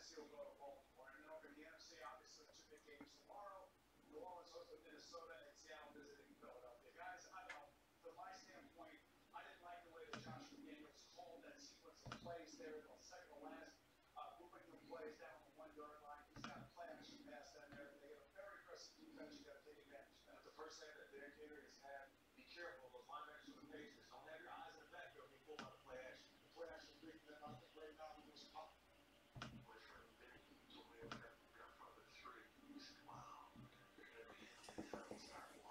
NFC will go to Baltimore. And over the NFC, obviously, two big games tomorrow. New Orleans hosting Minnesota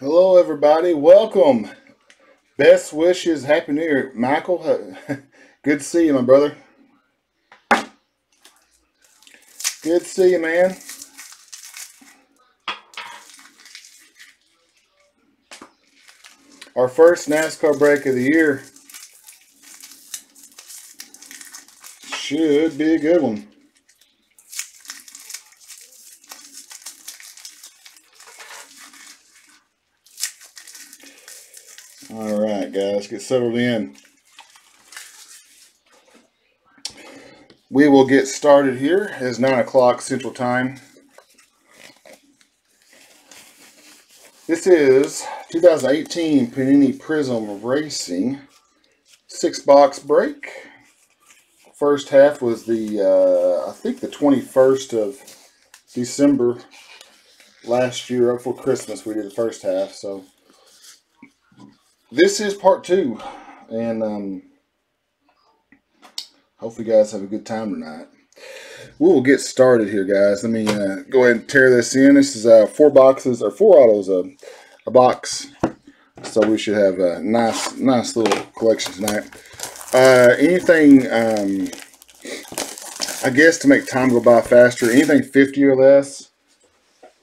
Hello, everybody. Welcome. Best wishes. Happy New Year. Michael, good to see you, my brother. Good to see you, man. Our first NASCAR break of the year should be a good one. All guys, get settled in. We will get started here. It's 9 o'clock Central Time. This is 2018 Panini Prizm Racing six box break. First half was the, uh, I think, the 21st of December last year, up for Christmas. We did the first half, so this is part two, and um, hopefully, you guys have a good time tonight. We will get started here, guys. Let me uh, go ahead and tear this in. This is uh, four boxes or four autos, uh, a box, so we should have a nice, nice little collection tonight. Uh, anything, um, I guess, to make time go by faster. Anything fifty or less,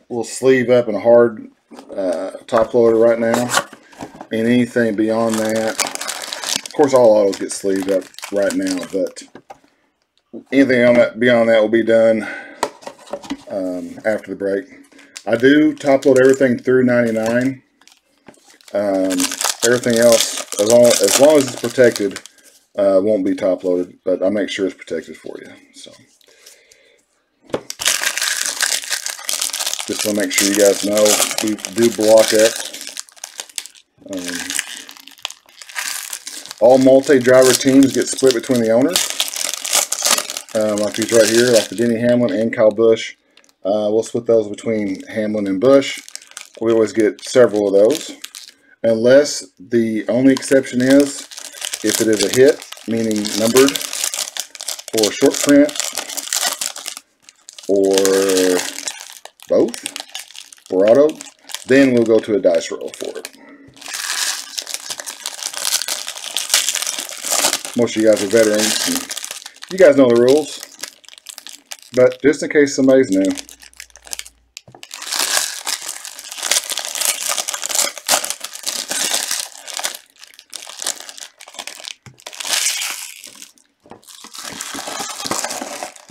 we'll sleeve up in a hard uh, top loader right now and anything beyond that, of course, all autos get sleeved up right now, but anything on that beyond that will be done um, after the break. I do top load everything through 99. Um, everything else, as long as long as it's protected, uh, won't be top loaded, but I make sure it's protected for you. So. Just want to make sure you guys know we do block X. Um, all multi-driver teams get split between the owners. Um, like these right here, like the Denny Hamlin and Kyle Busch. Uh, we'll split those between Hamlin and Busch. We always get several of those. Unless the only exception is if it is a hit, meaning numbered, or short print, or both, or auto, then we'll go to a dice roll for it. Most of you guys are veterans. You guys know the rules. But just in case somebody's new.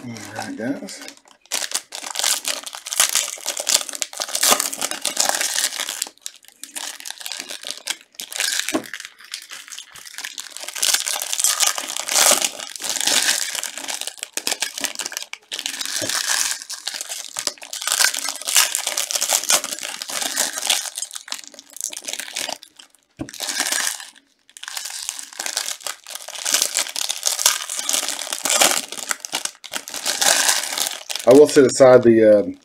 Alright guys. I will set aside the um,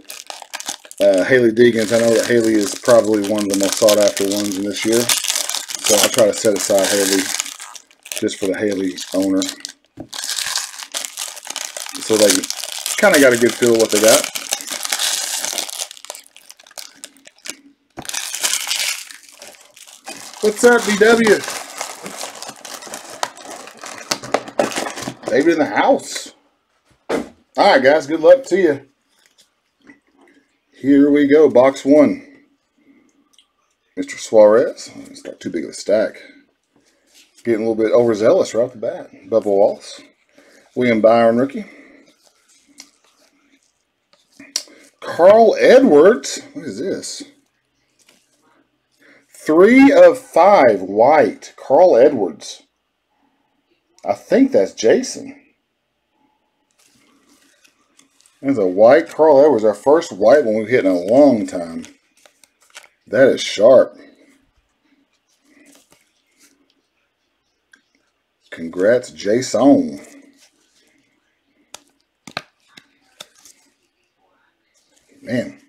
uh, Hailie Deegans. I know that Hailie is probably one of the most sought after ones in this year. So I'll try to set aside Hailie just for the Hailie owner. So they kind of got a good feel of what they got. What's up, BW? David in the house. All right, guys. Good luck to you. Here we go. Box one. Mr. Suarez. It's not too big of a stack. Getting a little bit overzealous right off the bat. Bubba Wallace. William Byron rookie. Carl Edwards. What is this? Three of five white. Carl Edwards. I think that's Jason. There's a white Carl Edwards. Our first white one we've hit in a long time. That is sharp. Congrats, Jason. Man.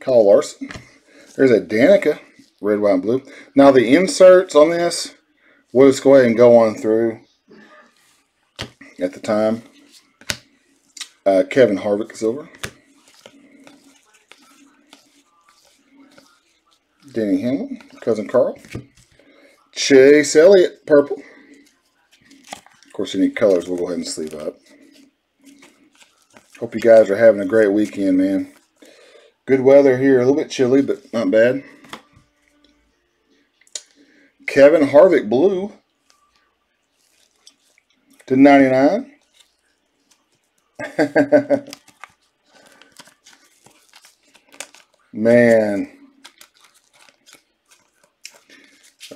Kyle Larson. There's a Danica, red, white, and blue. Now the inserts on this, we'll just go ahead and go on through at the time. Uh, Kevin Harvick, silver. Denny Hamlin, cousin Carl. Chase Elliott, purple. Of course, any colors we'll go ahead and sleeve up. Hope you guys are having a great weekend, man. Good weather here, a little bit chilly, but not bad. Kevin Harvick, blue. To 99. Man.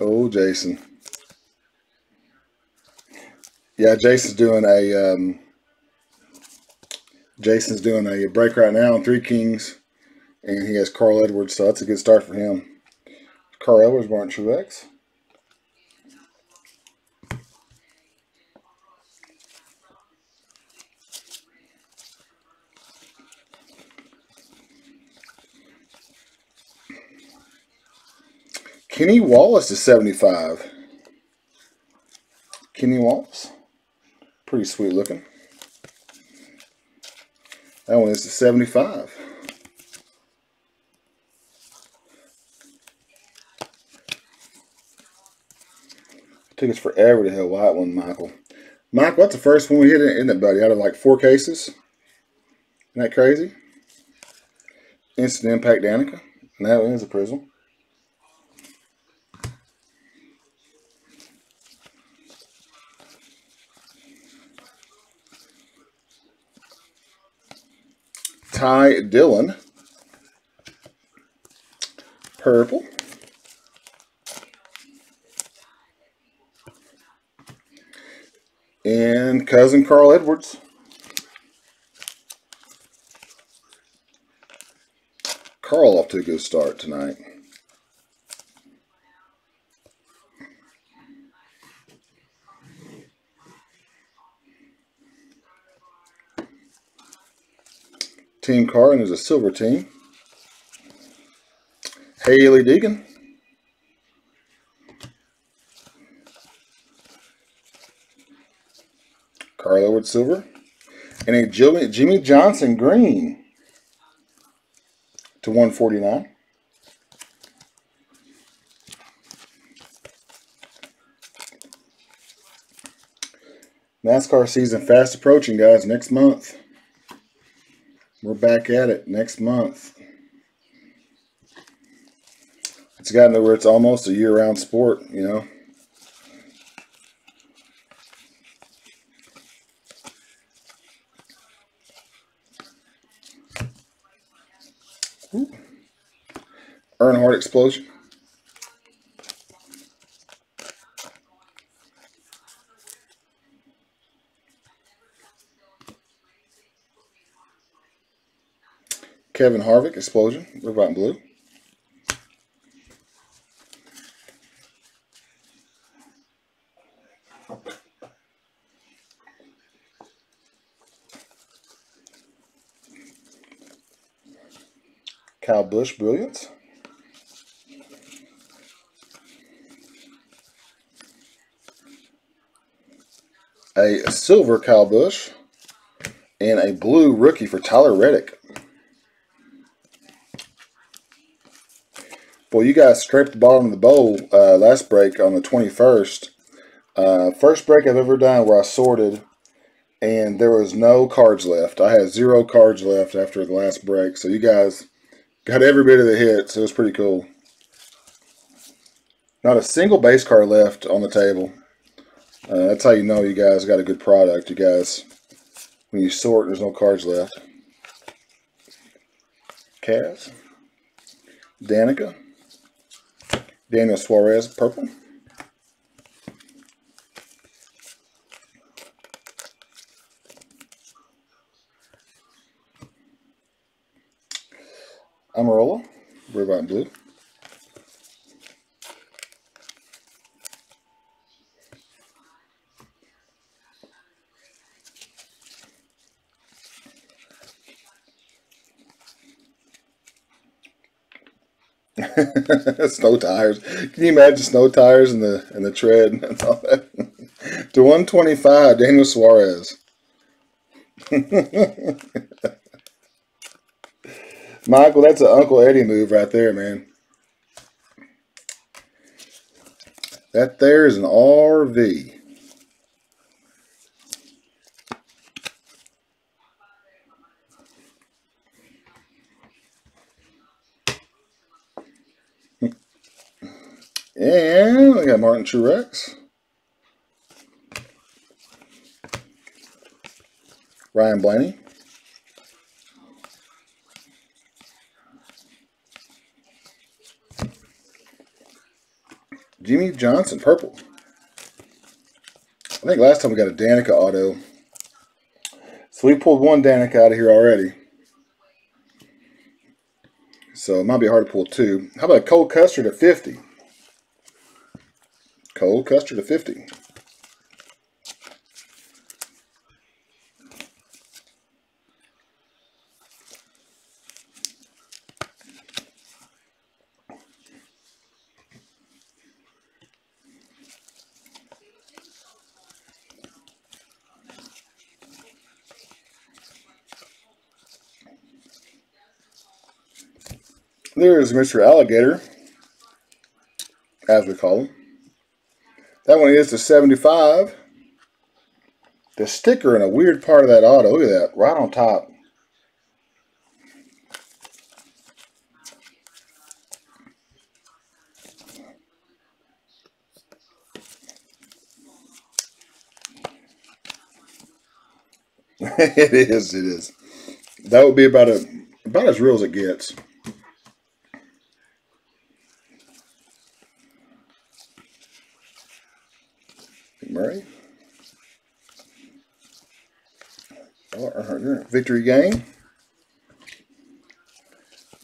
Oh, Jason. Yeah, Jason's doing a um, Jason's doing a break right now on Three Kings, and he has Carl Edwards, so that's a good start for him. Carl Edwards, Martin Truex. Kenny Wallace is 75. Kenny Wallace. Pretty sweet looking. That one is the 75. Took us forever to hit a white one, Michael. Michael, that's the first one we hit, isn't it, buddy? Out of like four cases. Isn't that crazy? Instant Impact Danica. And that is a prizm. Ty Dillon. Purple. And cousin Carl Edwards. Carl off to a good start tonight. Team car, and there's a silver team. Hailie Deegan. Silver. And a Jimmy, Jimmie Johnson green to 149. NASCAR season fast approaching, guys. Next month. We're back at it next month. It's gotten to where it's almost a year-round sport, you know. Ooh. Earnhardt explosion. Kevin Harvick explosion. Red, white, and blue. Kyle Busch Brilliance. a silver Kyle Busch, and a blue rookie for Tyler Reddick. Well, you guys scraped the bottom of the bowl uh, last break on the 21st. Uh, first break I've ever done where I sorted and there was no cards left. I had zero cards left after the last break. So you guys got every bit of the hit. So it was pretty cool. Not a single base card left on the table. Uh, that's how you know you guys got a good product. You guys, when you sort, there's no cards left. Kaz. Danica. Daniel Suarez, purple. Almirola, Red, Blue. snow tires. Can you imagine snow tires and the and the tread and all that? to 125, Daniel Suarez. Michael, that's an Uncle Eddie move right there, man. That there is an RV. And we got Martin Truex. Ryan Blaney. Jimmie Johnson, purple. I think last time we got a Danica auto. So we pulled one Danica out of here already. So it might be hard to pull two. How about a Cole Custer to 50? Cole Custer to 50. There's Mr. Alligator, as we call him. That one is the 75. The sticker in a weird part of that auto. Look at that, right on top. it is, it is. That would be about a about as real as it gets. Victory game.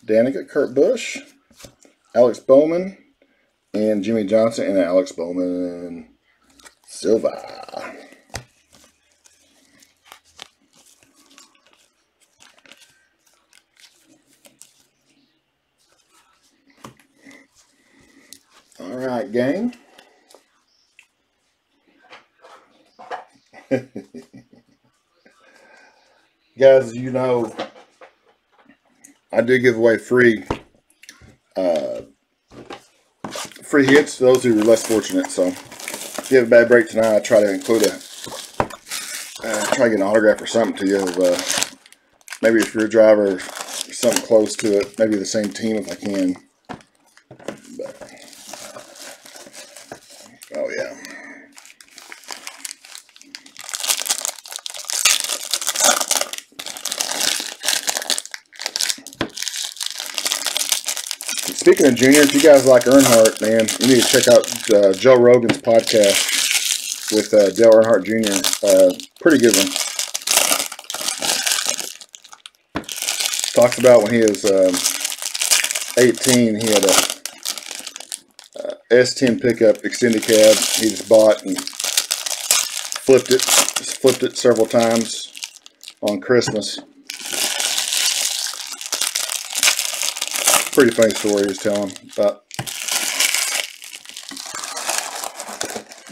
Danica, Kurt Busch, Alex Bowman, and Jimmie Johnson and Alex Bowman Silva. All right, gang. Guys, you know, I do give away free uh, free hits to those who are less fortunate. So if you have a bad break tonight, I try to include a uh, try to get an autograph or something to you. Of, uh, maybe if you're a driver, something close to it. Maybe the same team if I can. But, oh yeah. Speaking of Junior, if you guys like Earnhardt, man, you need to check out uh, Joe Rogan's podcast with uh, Dale Earnhardt Jr. Uh, pretty good one. Talks about when he was um, 18, he had a uh, S10 pickup extended cab he just bought and flipped it, flipped it several times on Christmas. Pretty funny story he was telling about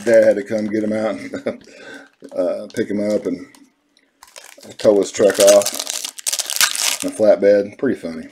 dad had to come get him out and uh, pick him up and tow his truck off in a flatbed. Pretty funny.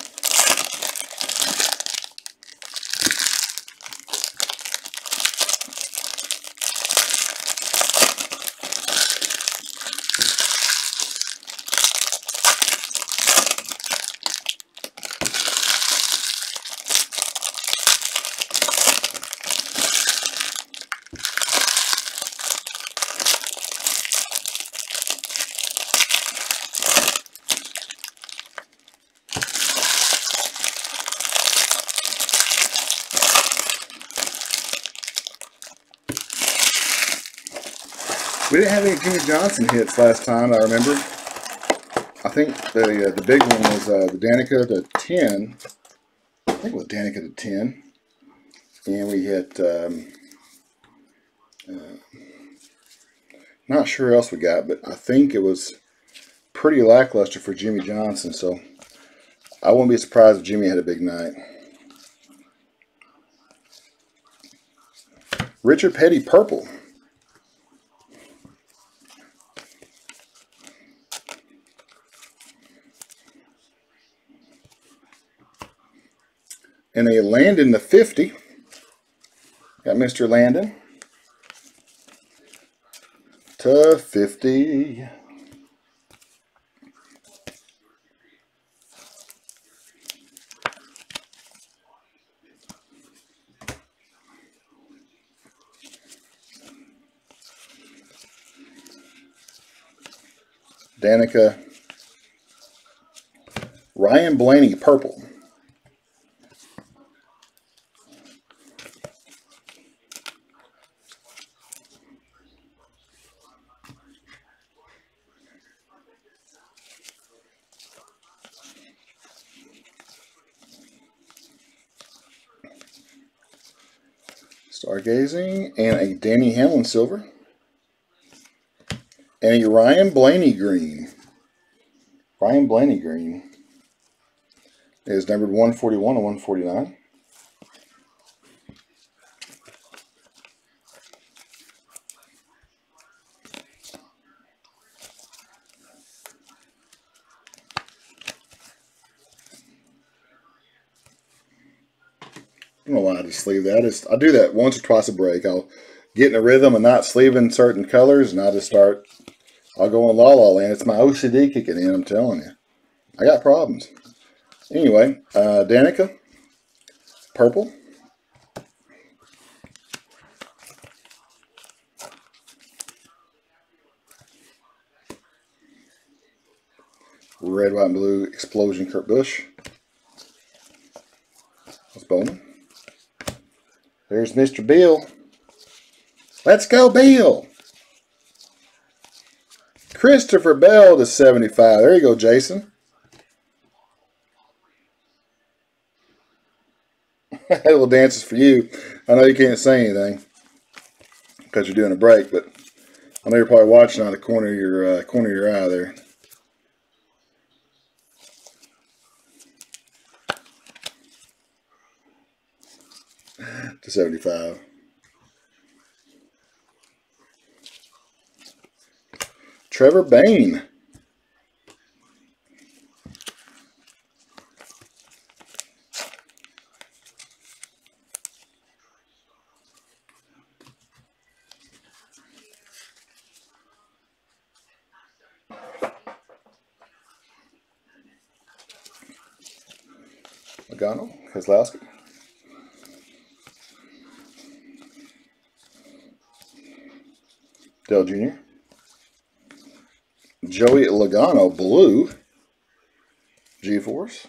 Jimmie Johnson hits last time. I remember. I think the uh, the big one was uh, the Danica to ten. I think it was Danica to ten, and we hit, Um, uh, not sure else we got, but I think it was pretty lackluster for Jimmie Johnson. So I wouldn't be surprised if Jimmie had a big night. Richard Petty purple. And a Landon the 50. Got Mr. Landon. To 50. Danica. Ryan Blaney, purple. Stargazing and a Danny Hamlin silver and a Ryan Blaney green. Ryan Blaney green is numbered 141 and 149. I don't know why I just sleeve that. I just I do that once or twice a break. I'll get in a rhythm of not sleeving certain colors, and I just start. I'll go on La La Land. It's my OCD kicking in. I'm telling you, I got problems. Anyway, uh, Danica, purple. Red, white, and blue explosion. Kurt Busch. That's Bowman. There's Mr. Bill. Let's go, Bill. Christopher Bell to 75. There you go, Jason. A little dances for you. I know you can't say anything because you're doing a break, but I know you're probably watching out of the corner of your uh, corner of your eye there. To 75. Trevor Bayne. Logano, Keselowski. Dale Jr. Joey Logano, blue. G-Force.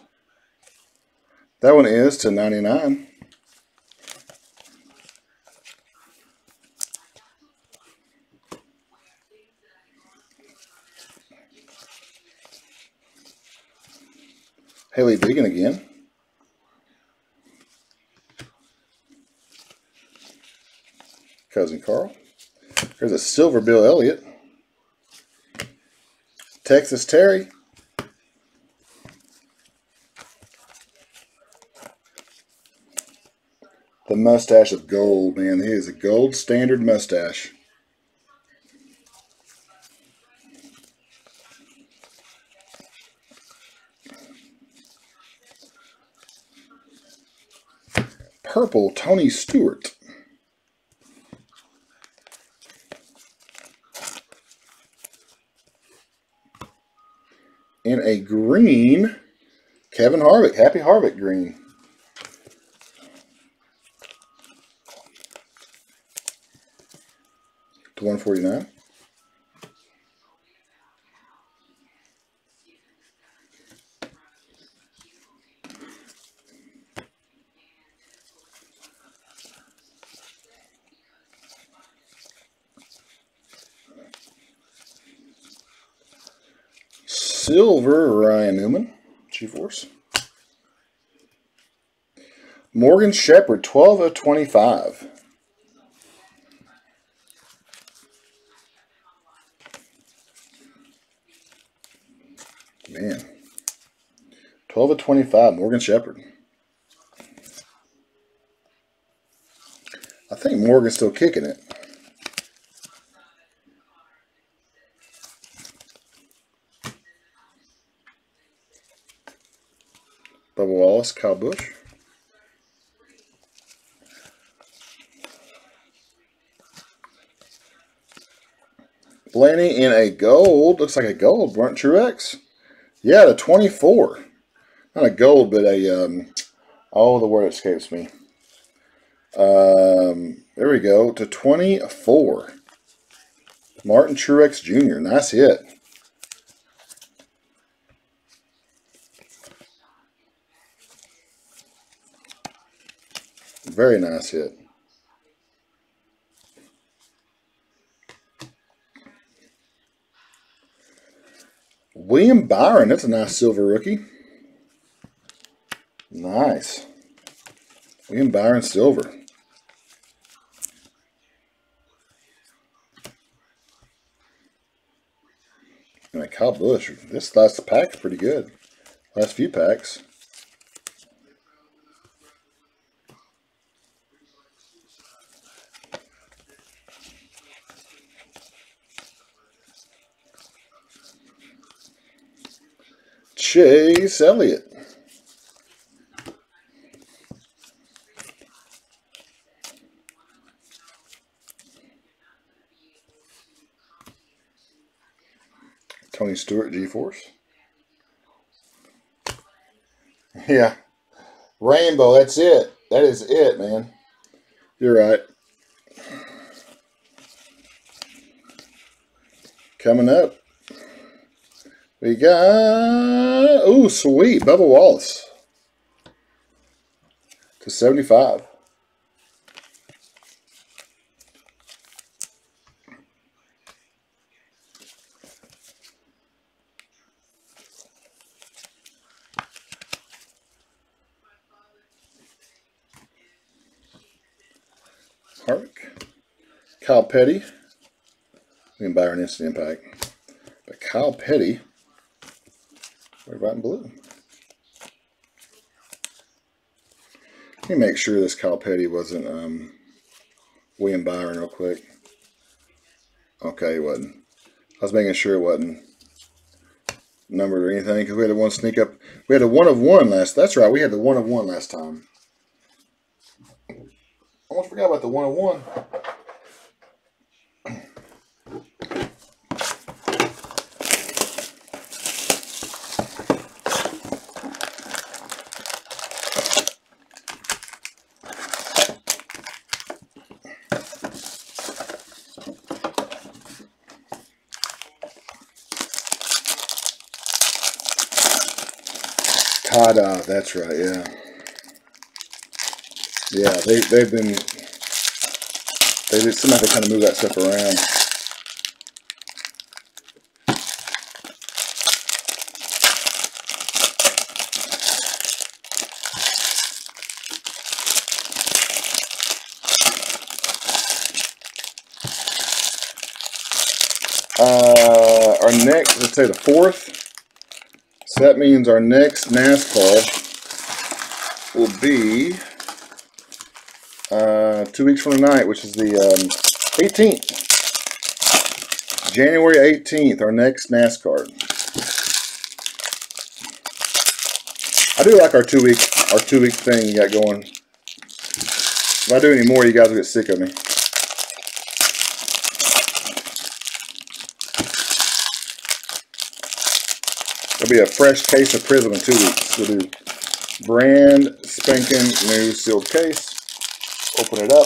That one is to 99. Hailie Deegan again. Cousin Carl. There's a silver Bill Elliott. Texas Terry. The mustache of gold, man. He is a gold standard mustache. Purple Tony Stewart. in a green Kevin Harvick. Happy Harvick green. To 149. Silver, Ryan Newman, G-Force. Morgan Shepherd, 12 of 25. Man. 12 of 25, Morgan Shepherd. I think Morgan's still kicking it. Kyle Busch. Blaney in a gold. Looks like a gold, weren't Truex? Yeah, the 24. Not a gold, but a, um, oh, the word escapes me. Um, there we go, to 24. Martin Truex Jr., nice hit. Very nice hit. William Byron, that's a nice silver rookie. Nice. William Byron silver. And Kyle Busch. This last pack's pretty good. Last few packs. Chase Elliott. Tony Stewart, G-Force. Yeah. Rainbow, that's it. That is it, man. You're right. Coming up. We got, oh, sweet, Bubba Wallace to 75. Park, Kyle Petty. We can buy our instant impact. But Kyle Petty. Red, white, and blue. Let me make sure this Kyle Petty wasn't um, William Byron real quick. Okay, it wasn't. I was making sure it wasn't numbered or anything because we had a one sneak up. We had a one of one last. That's right. We had the one of one last time. Almost forgot about the one of one. That's right, yeah. Yeah, they, they've been, they did, somehow they kind of move that stuff around. Uh, our next, let's say the fourth. So that means our next NASCAR will be uh, two weeks from tonight, which is the um, 18th. January 18th, our next NASCAR. I do like our two week our two week thing you got going. If I do any more, you guys will get sick of me. Be a fresh case of Prizm in two weeks. We'll do brand spanking new sealed case. Open it up.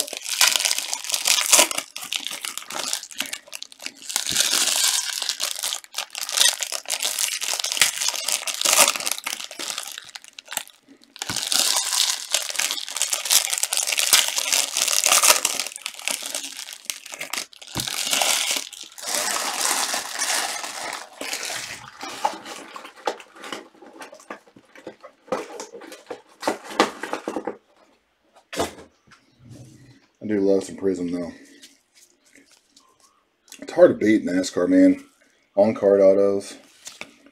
Prizm though. It's hard to beat NASCAR, man. On card autos,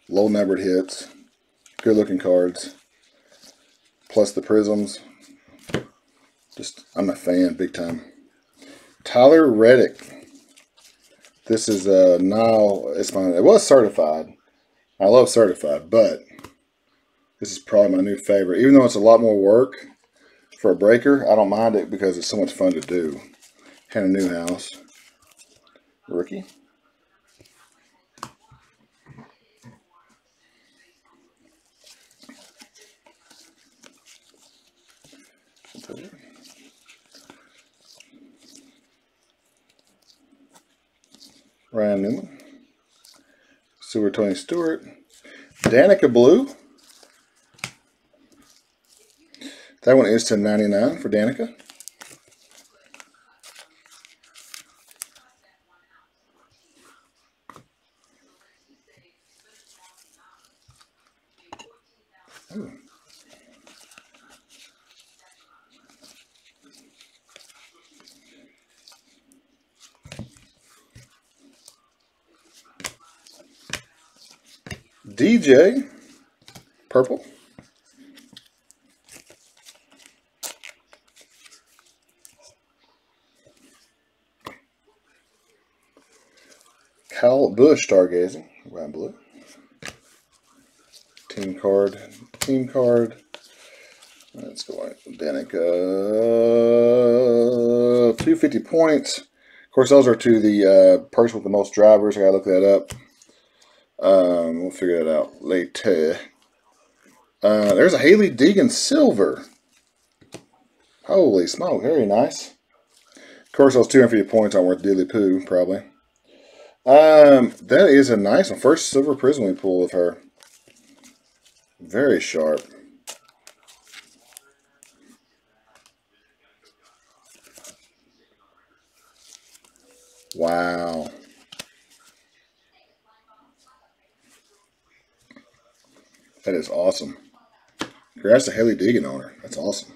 low numbered hits, good looking cards, plus the Prizms. Just, I'm a fan, big time. Tyler Reddick. This is uh, now, it's my, it was certified. I love certified, but this is probably my new favorite. Even though it's a lot more work for a breaker, I don't mind it because it's so much fun to do. Hannah Newhouse. Rookie. Ryan Newman. Silver Tony Stewart. Danica Blue. That one is to 99 for Danica. Ooh. DJ, purple. Kyle Busch stargazing, Ryan Blue. Team card, team card. Let's go on. Danica. 250 points. Of course, those are to the uh, person with the most drivers. I gotta look that up. Um, we'll figure that out later. Uh, there's a Hailie Deegan Silver. Holy smoke, very nice. Of course, those 250 points aren't worth dilly poo, probably. Um, that is a nice one. First silver prizm we pull with her. Very sharp. Wow. That is awesome. Congrats to Hailie Deegan owner. That's awesome.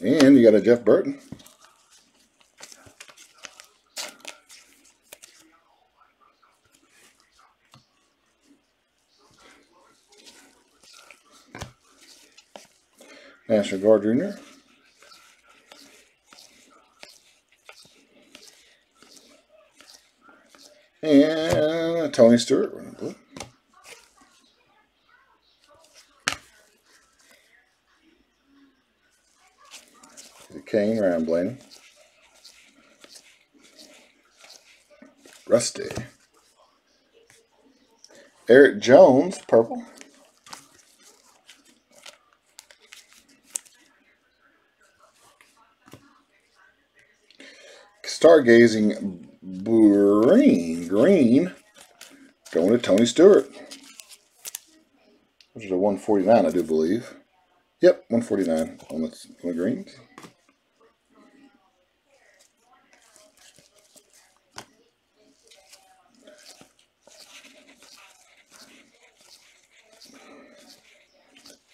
And you got a Jeff Burton. National Guard Junior. And Tony Stewart. Kane Rambling. Rusty. Erik Jones, purple. Stargazing green, green, going to Tony Stewart. Which is a 149, I do believe. Yep, 149 on the, on the greens.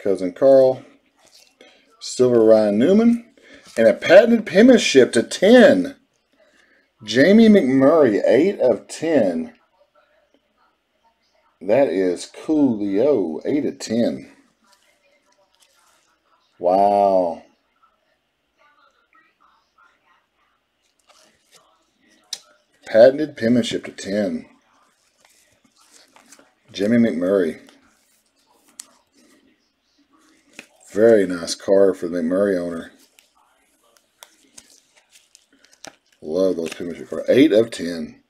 Cousin Carl, Silver Ryan Newman, and a patented penmanship to 10. Jamie McMurray, 8 of 10. That is coolio, 8 of 10. Wow. Patented penmanship to 10. Jimmy McMurray. Very nice car for the McMurray owner. Love those penmanship cards. 8 of 10.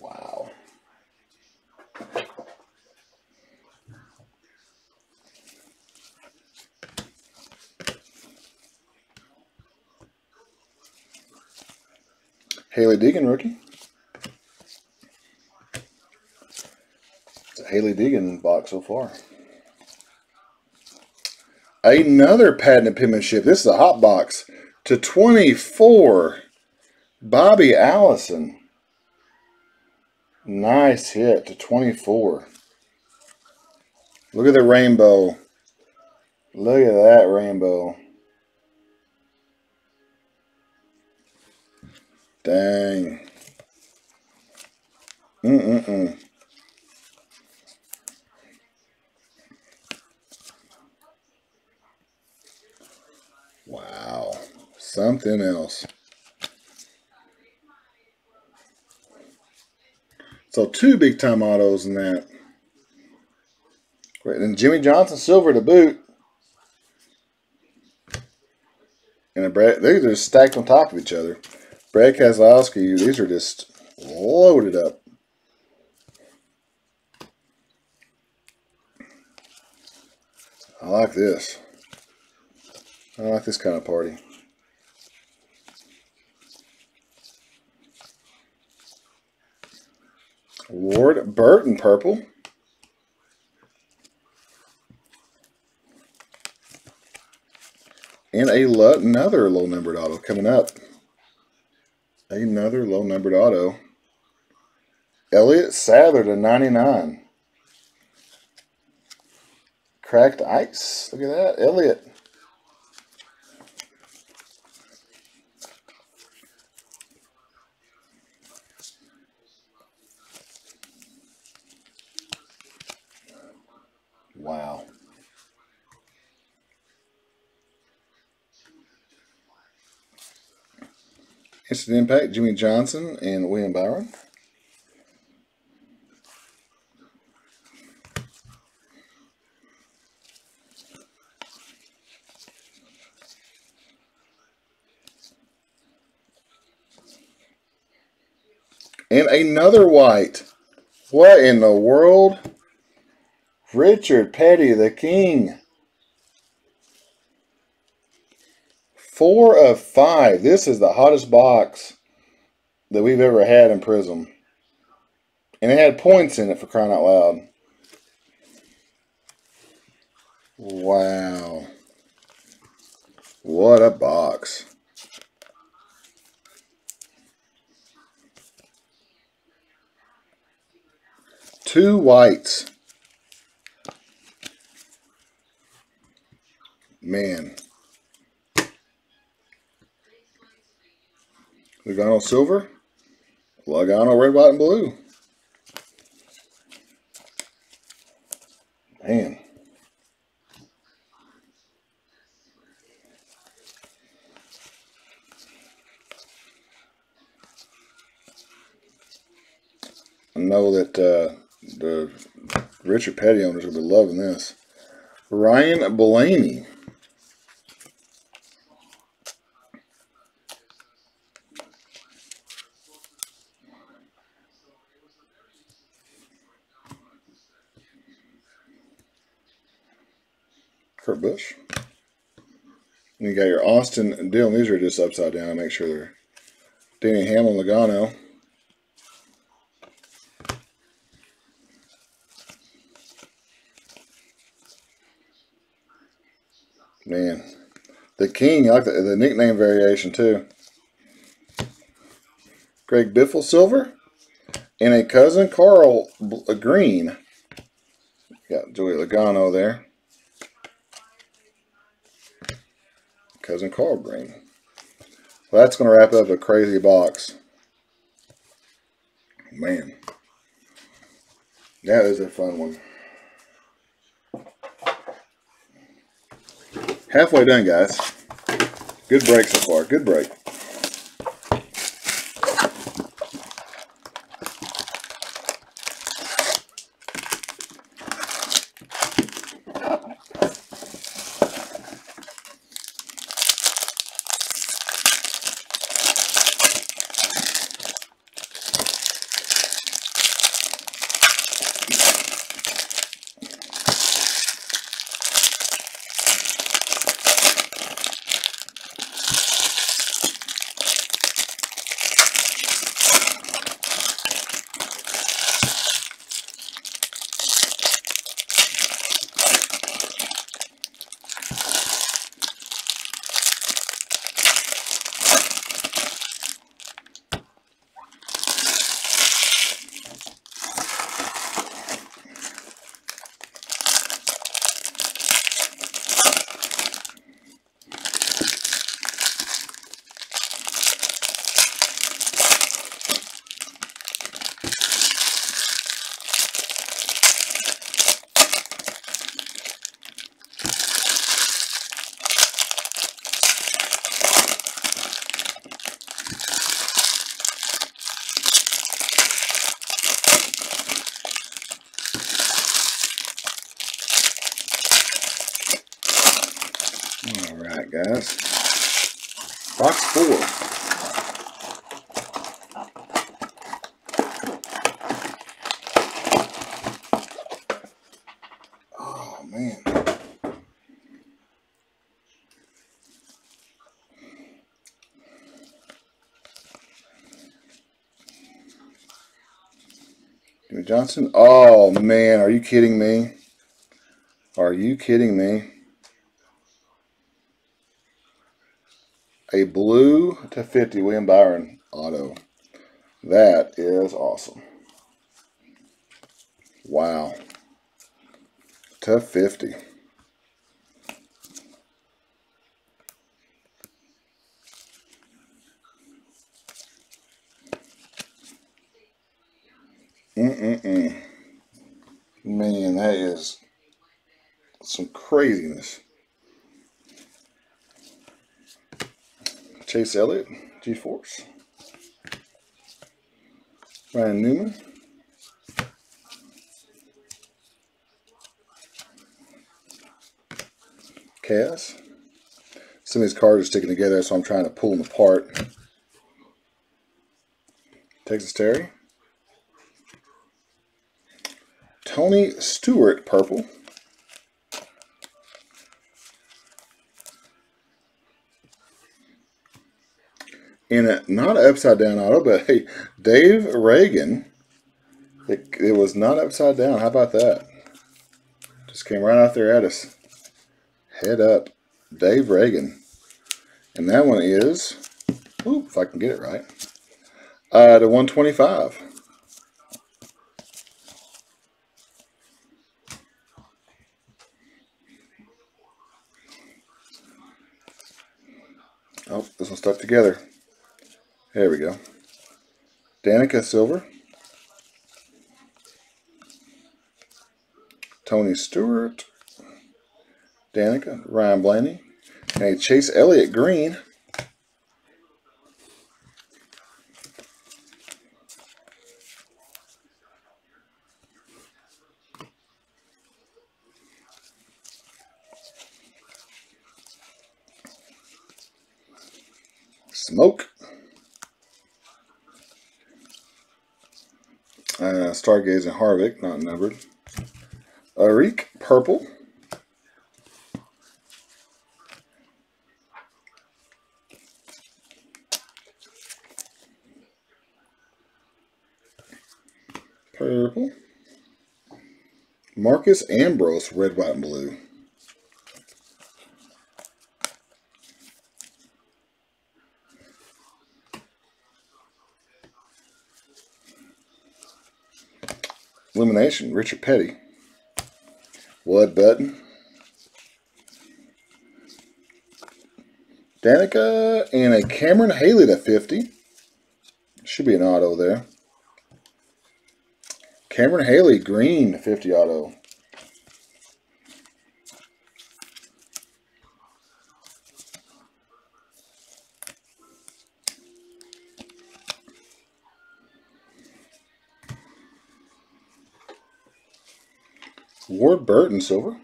Wow. Hailie Deegan rookie. It's a Hailie Deegan box so far. Another patented penmanship. This is a hot box to 24. Bobby Allison. Nice hit to 24. Look at the rainbow. Look at that rainbow. Dang. Mm-mm-mm. Wow. Something else. So two big time autos in that. Great. And Jimmie Johnson silver to boot. And a Brad, these are stacked on top of each other. Brad Keselowski, these are just loaded up. I like this. I like this kind of party. Ward Burton purple. And a another low numbered auto coming up. Another low numbered auto. Elliott Sadler to 99. Cracked ice. Look at that. Elliott. Wow. Instant Impact, Jimmie Johnson and William Byron. And another white. What in the world? Richard Petty, the king. Four of five. This is the hottest box that we've ever had in Prizm. And it had points in it for crying out loud. Wow. What a box. Two whites. Man. Logano silver. Logano red, white, and blue. Man. I know that uh, the Richard Petty owners will be loving this. Ryan Blaney. Kurt Busch. And you got your Austin and Dillon. These are just upside down. Make sure they're Danny Hamlin Logano. Man, the King. I like the, the nickname variation too. Greg Biffle silver and a cousin Carl a uh, green. Got Joey Logano there. Cousin Carl Green. Well, that's going to wrap up a crazy box. Man. That is a fun one. Halfway done, guys. Good break so far. Good break. Johnson. Oh man, are you kidding me? Are you kidding me? A blue to 50 William Byron auto. That is awesome. Wow. To 50. Mm-mm-mm. Man, that is some craziness. Elliott, G Force. Ryan Newman. Chaos. Some of these cards are sticking together, so I'm trying to pull them apart. Texas Terry. Tony Stewart, purple. In a not an upside down auto, but hey, Dave Ragan. It, it was not upside down. How about that? Just came right out there at us. Head up, Dave Ragan. And that one is, ooh, if I can get it right, uh, to 125. Oh, this one stuck together. There we go. Danica Silver. Tony Stewart. Danica. Ryan Blaney. And Chase Elliott Green. Smoke. Uh, Stargaze and Harvick, not numbered. Arik, purple. Purple. Marcos Ambrose, red, white, and blue. Elimination, Richard Petty. Wood Button. Danica and a Cameron Hayley to 50. Should be an auto there. Cameron Hayley, green 50 auto. Ward Burton silver.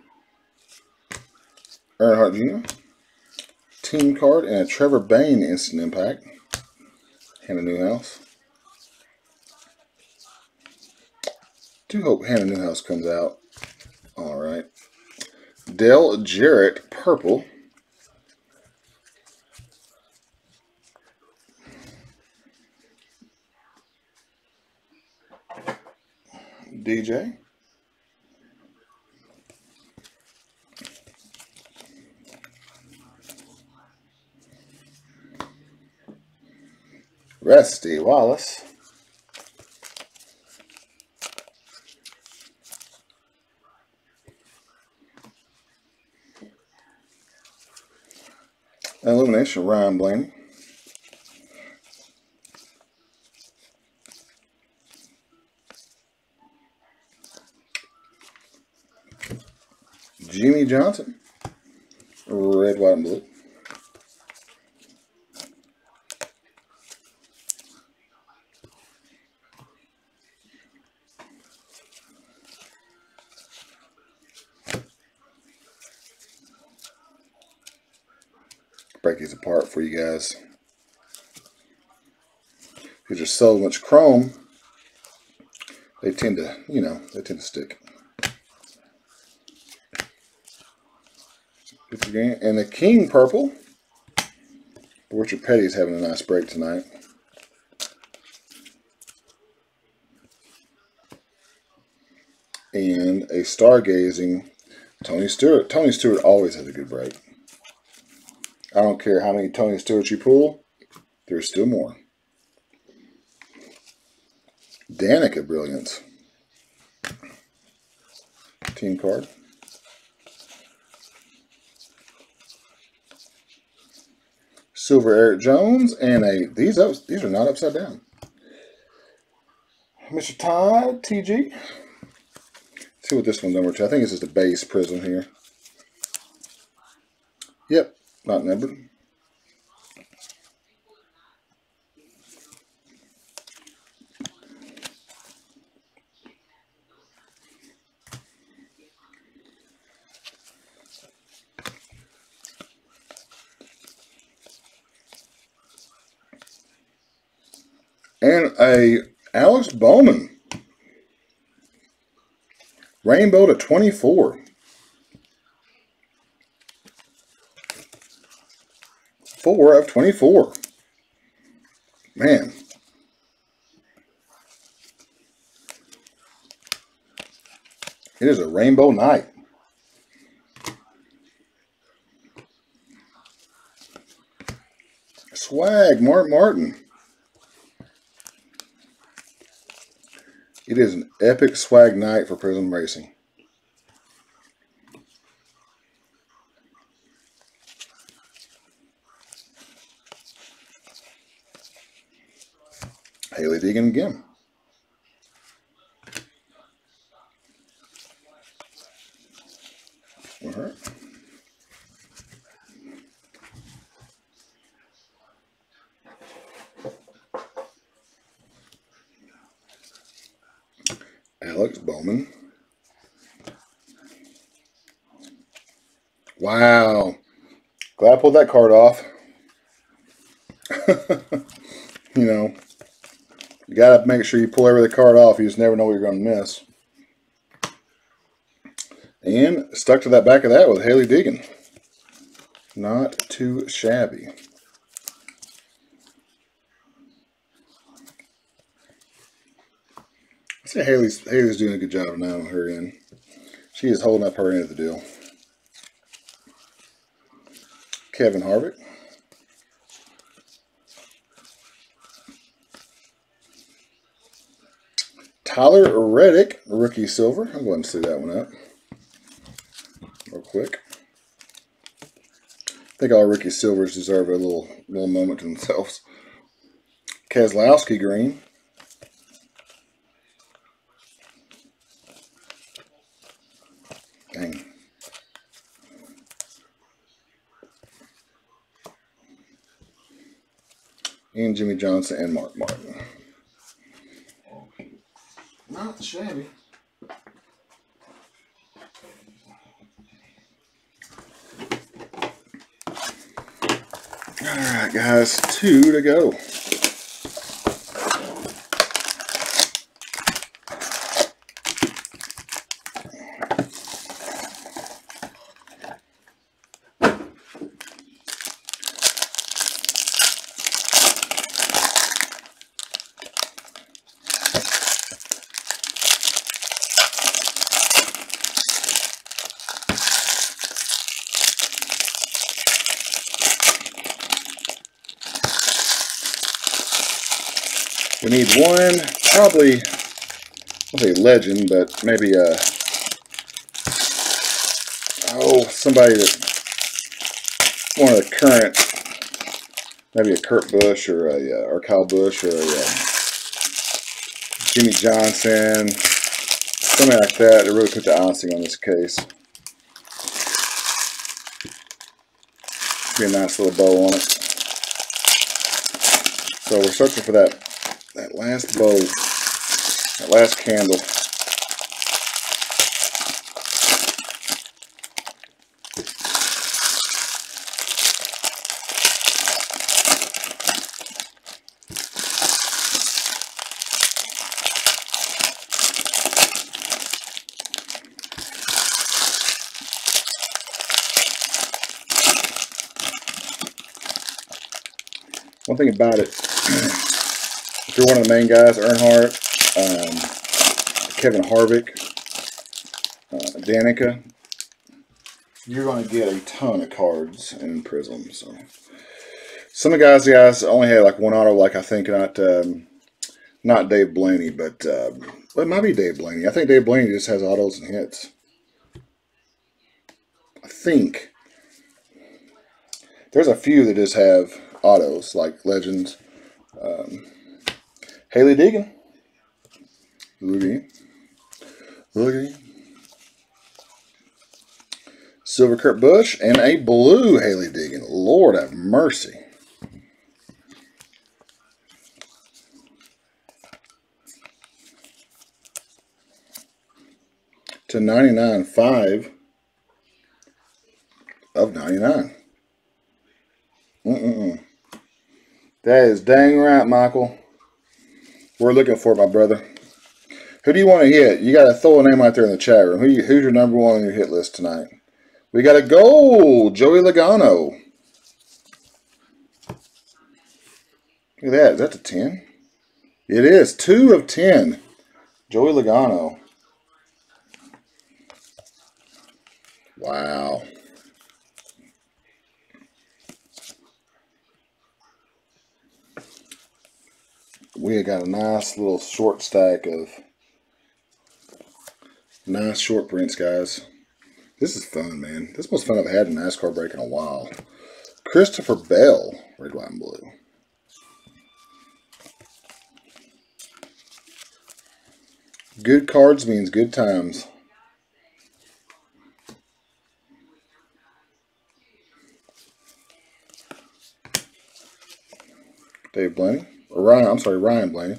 Earnhardt Jr. Team card and a Trevor Bayne instant impact. Hannah Newhouse. Do hope Hannah Newhouse comes out. All right. Dale Jarrett purple. DJ. Rusty Wallace. Illumination, Ryan Blaney. Jimmie Johnson. Red, white, and blue. break these apart for you guys. Because there's so much chrome, they tend to, you know, they tend to stick. And the King Purple. Richard Petty's having a nice break tonight. And a stargazing Tony Stewart. Tony Stewart always has a good break. I don't care how many Tony Stewarts you pull, there's still more. Danica Brilliance. Team card. Silver Erik Jones and a these up these are not upside down. Mr. Todd TG. Let's see what this one's number two. I think this is the base prizm here. Yep, not numbered. and a Alex Bowman. Rainbow to 24. Four of 24. Man. It is a rainbow night. Swag, Mark Martin. It is an epic swag night for Prizm Racing. Hailie again. All right. Alex Bowman. Wow. Glad I pulled that card off. you know, you got to make sure you pull every card off. You just never know what you're going to miss. And stuck to that back of that with Hailie Deegan. Not too shabby. I say Haley's, Hailie's doing a good job now on her end. She is holding up her end of the deal. Kevin Harvick. Tyler Reddick, rookie silver. I'm going to see that one up real quick. I think all rookie silvers deserve a little little moment to themselves. Keselowski green. Dang. And Jimmie Johnson and Mark Martin. Not shabby. All right, guys, two to go. One, probably, I'll say legend, but maybe a, oh, somebody that, one of the current, maybe a Kurt Busch or a, uh, or Kyle Busch or a uh, Jimmie Johnson, something like that to really put the icing on this case. Be a nice little bow on it. So we're searching for that last bowl, that last candle. One thing about it, you're one of the main guys, Earnhardt, um, Kevin Harvick, uh, Danica, you're going to get a ton of cards in Prizm. So some of the guys, guys only had like one auto, like I think not um, not Dave Blaney, but uh, well, it might be Dave Blaney. I think Dave Blaney just has autos and hits. I think there's a few that just have autos, like Legends. Hailie Deegan. At him. Silver Kurt Busch and a blue Hailie Deegan. Lord have mercy. To 99.5 of 99. Mm-mm-mm. That is dang right, Michael. We're looking for my brother. Who do you want to hit? You got to throw a name out there in the chat room. Who you, who's your number one on your hit list tonight? We got a goal, Joey Logano. Look at that. Is that the 10? It is. 2 of 10. Joey Logano. Wow. We got a nice little short stack of nice short prints, guys. This is fun, man. This is the most fun I've had in NASCAR break in a while. Christopher Bell, red, white, and blue. Good cards means good times. Dave Blaney. Or Ryan, I'm sorry, Ryan Blaney.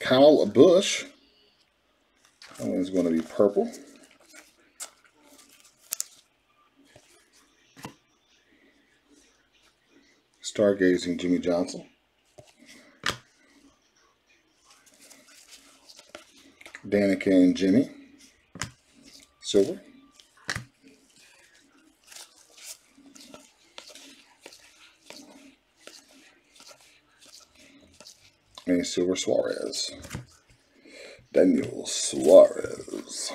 Kyle Busch. That one's going to be purple. Stargazing Jimmie Johnson. Danica and Jimmie. Silver. And Silver Suarez. Daniel Suarez.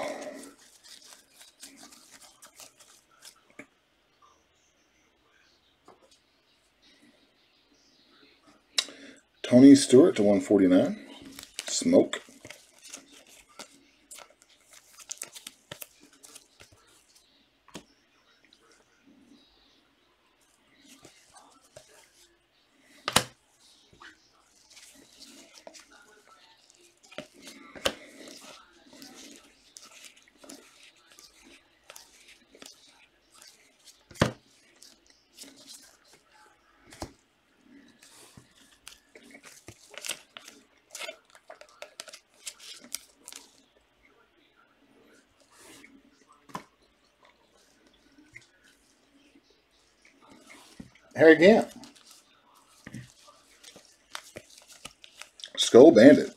Tony Stewart to 149. Smoke. Harry Gant. Skull Bandit.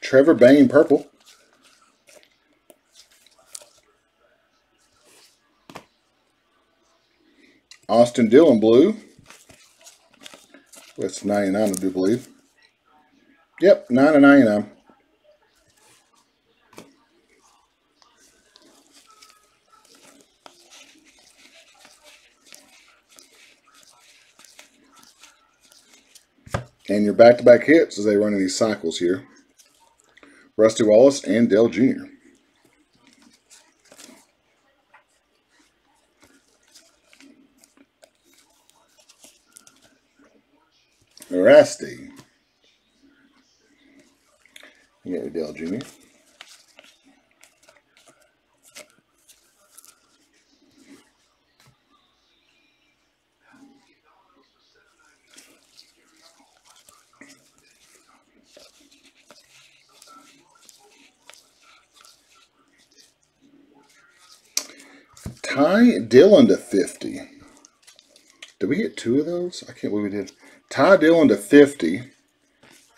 Trevor Bayne, purple. Austin Dillon blue. That's 99, I do believe. Yep, 9 and 99. And your back-to-back -back hits as they run in these cycles here. Rusty Wallace and Dale Jr. Esty. You got Odell Jr. Ty Dillon to 50. Did we get two of those? I can't believe we did. Ty Dillon to 50.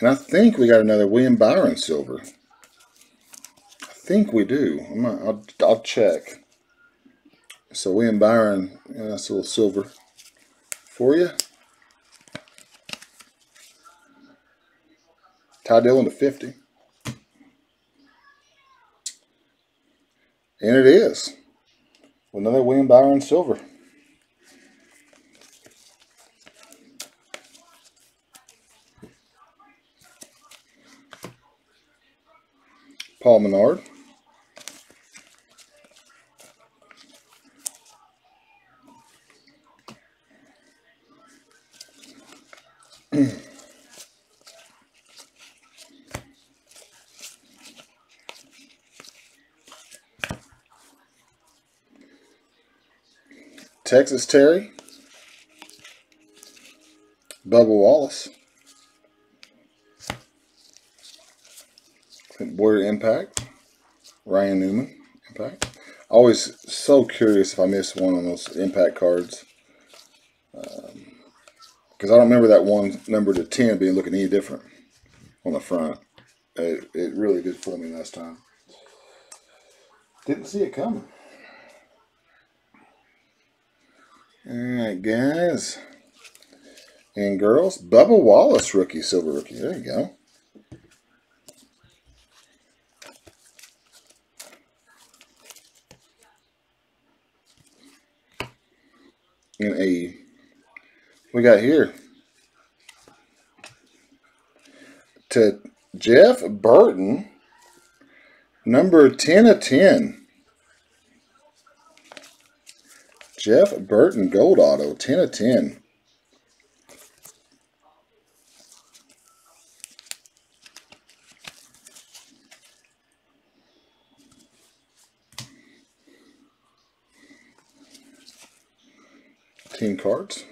And I think we got another William Byron silver. I think we do. I'm not, I'll, I'll check. So William Byron, yeah, that's a little silver for you. Ty Dillon to 50. And it is. Another William Byron silver. Paul Menard. Texas Terry. Bubba Wallace. Border Impact. Ryan Newman. Impact. Always so curious if I miss one on those Impact cards. Um, because I don't remember that one number to 10 being looking any different on the front. It, it really did fool me last time. Didn't see it coming. Alright, guys. And girls, Bubba Wallace rookie, silver rookie. There you go. And a, we got here to Jeff Burton, number 10 of 10. Jeff Burton Gold Auto, 10 of 10. Team cards.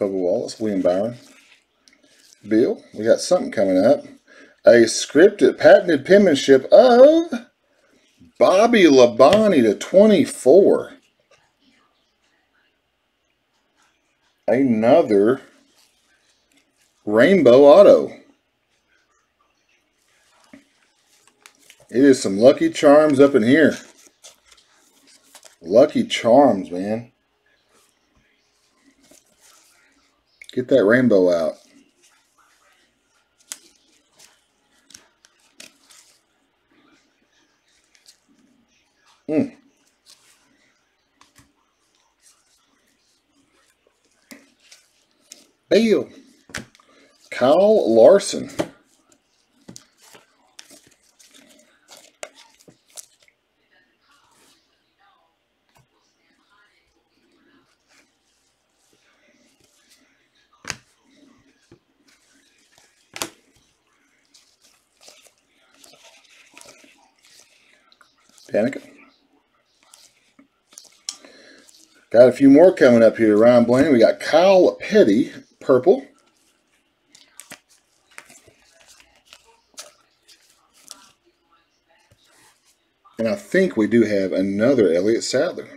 Bubba Wallace, William Byron. Bill, we got something coming up. A scripted patented penmanship of Bobby Labonte to 24. Another rainbow auto. It is some Lucky Charms up in here. Lucky Charms, man. Get that rainbow out. Hmm. Bale. Kyle Larson. Danica. Got a few more coming up here. Ryan Blaney. We got Kyle Petty, purple. And I think we do have another Elliott Sadler.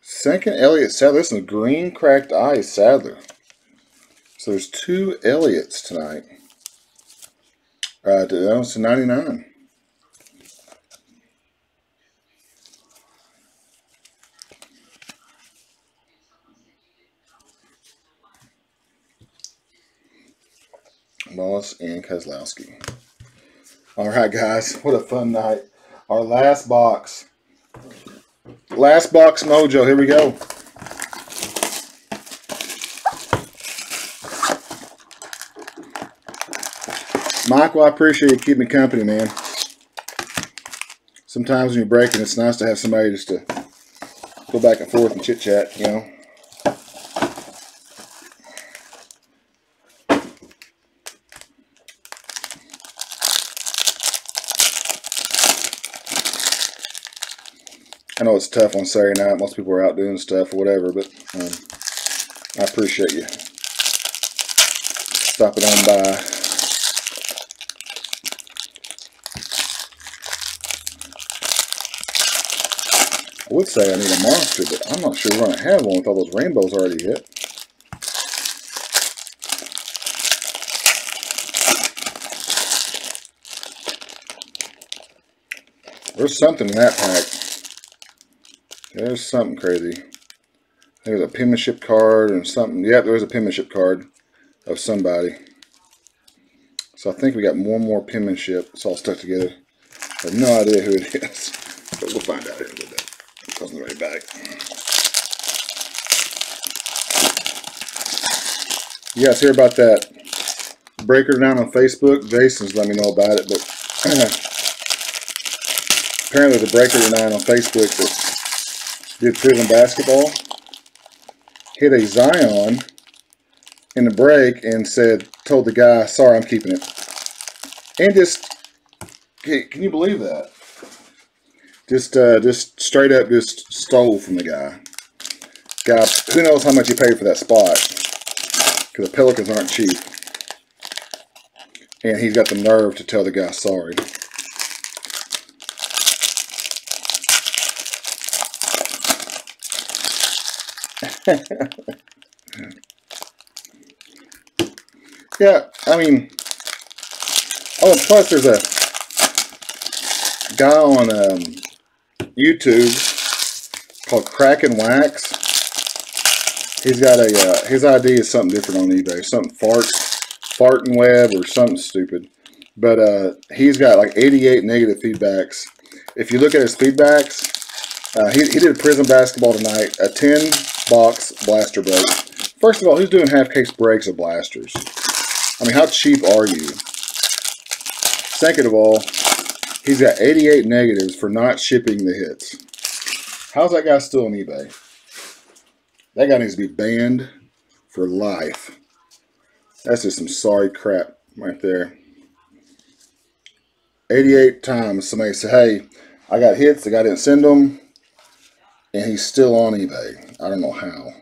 Second Elliott Sadler. This is a green cracked eye Sadler. So there's two Elliots tonight. Uh, that was 99. And Keselowski. All right, guys, what a fun night. Our last box. Last box mojo. Here we go. Michael, I appreciate you keeping me company, man. Sometimes when you're breaking, it's nice to have somebody just to go back and forth and chit chat, you know. I know it's tough on Saturday night. Most people are out doing stuff or whatever, but um, I appreciate you stopping on by. I would say I need a monster, but I'm not sure we're gonna have one with all those rainbows already hit. There's something in that pack. There's something crazy. There's a penmanship card and something. Yep, there's a penmanship card of somebody. So I think we got one more penmanship. It's all stuck together. I have no idea who it is. But we'll find out in a little bit. In the right back. You guys hear about that breaker down on Facebook? Jason's let me know about it, but apparently the breaker down on Facebook that did Prizm basketball hit a Zion in the break and said, told the guy, sorry, I'm keeping it. And just, can you believe that? Just, uh, just straight up just stole from the guy. Guy, who knows how much he paid for that spot? Because the Pelicans aren't cheap. And he's got the nerve to tell the guy sorry. Yeah, I mean, oh, plus there's a guy on um, YouTube called Crack and Wax. He's got a uh, his ID is something different on eBay, something fart, fart and web or something stupid. But uh, he's got like 88 negative feedbacks. If you look at his feedbacks, uh, he, he did Prizm basketball tonight, a 10 box blaster break. First of all, who's doing half case breaks of blasters? I mean, how cheap are you? Second of all, he's got 88 negatives for not shipping the hits. How's that guy still on eBay? That guy needs to be banned for life. That's just some sorry crap right there. 88 times somebody said, hey, I got hits, the guy didn't send them, and he's still on eBay. I don't know how.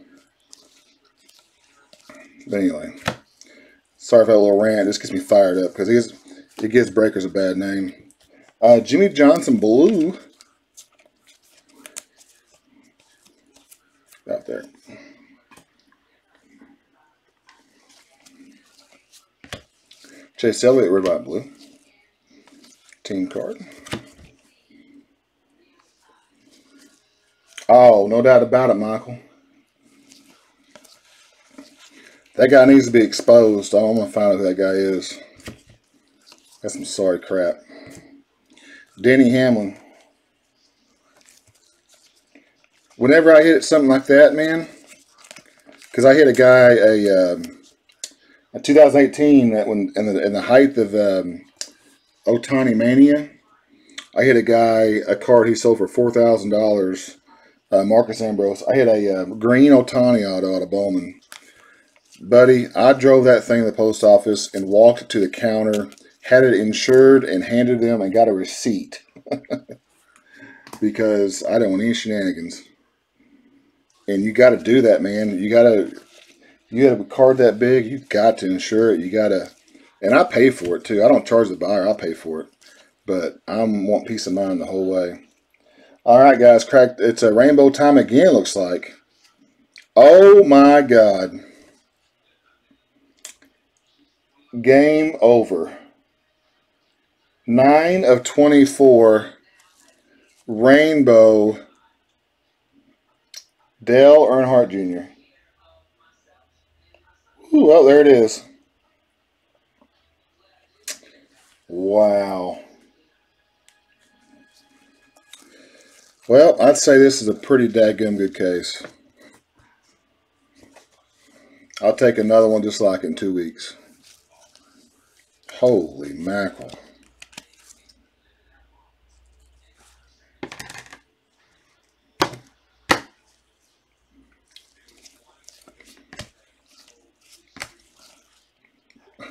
But anyway. Sorry for that little rant. This gets me fired up because it, it gives Breakers a bad name. Uh, Jimmie Johnson Blue. Out there. Chase Elliott, Red, White, Blue. Team card. Oh, no doubt about it, Michael. That guy needs to be exposed. I'm gonna find out who that guy is. That's some sorry crap. Denny Hamlin. Whenever I hit something like that, man, because I hit a guy a, um, a 2018 that when in the in the height of um, Otani mania, I hit a guy a card he sold for four thousand uh. Marcos Ambrose. I had a uh, green Ohtani auto out of Bowman Buddy, I drove that thing to the post office and walked to the counter, had it insured, and handed them and got a receipt. because I don't want any shenanigans. And you got to do that, man. You got to, you got a card that big, you got to insure it. You got to, and I pay for it too. I don't charge the buyer, I pay for it. But I want peace of mind the whole way. All right, guys, cracked. It's a rainbow time again, looks like. Oh my God. Game over. 9 of 24. Rainbow. Dale Earnhardt Jr. Ooh, well, there it is. Wow. Well, I'd say this is a pretty daggum good case. I'll take another one just like in two weeks. Holy mackerel.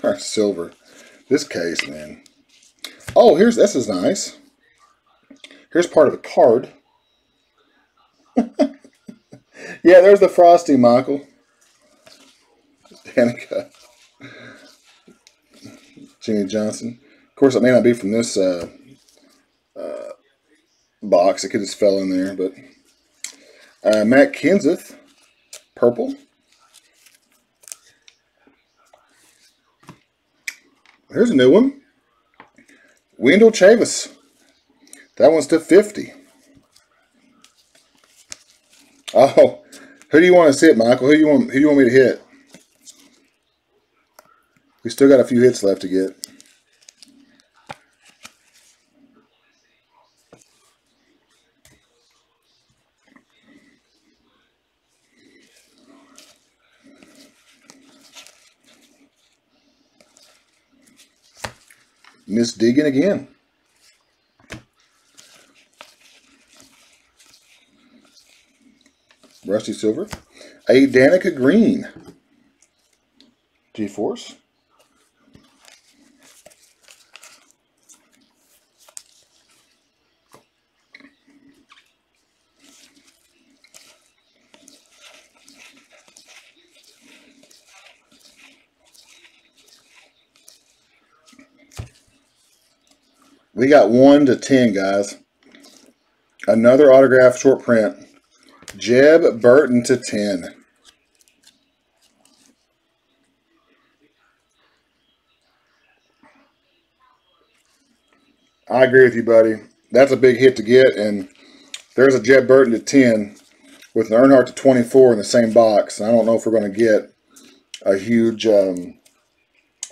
Silver. This case, man. Oh, here's this is nice. Here's part of the card. Yeah, there's the frosty, Michael. Danica. Jimmie Johnson. Of course, it may not be from this uh, uh, box. It could just fell in there, but Uh, Matt Kenseth, purple. Here's a new one. Wendell Chavous. That one's to 50. Oh, who do you want to hit, Michael? Who do you want? Who do you want me to hit? We still got a few hits left to get. Miss Deegan again. Rusty Silver. A Danica Green. G-Force. We got one to ten, guys. Another autograph short print. Jeb Burton to ten. I agree with you, buddy. That's a big hit to get, and there's a Jeb Burton to 10 with an Earnhardt to 24 in the same box. I don't know if we're going to get a huge um,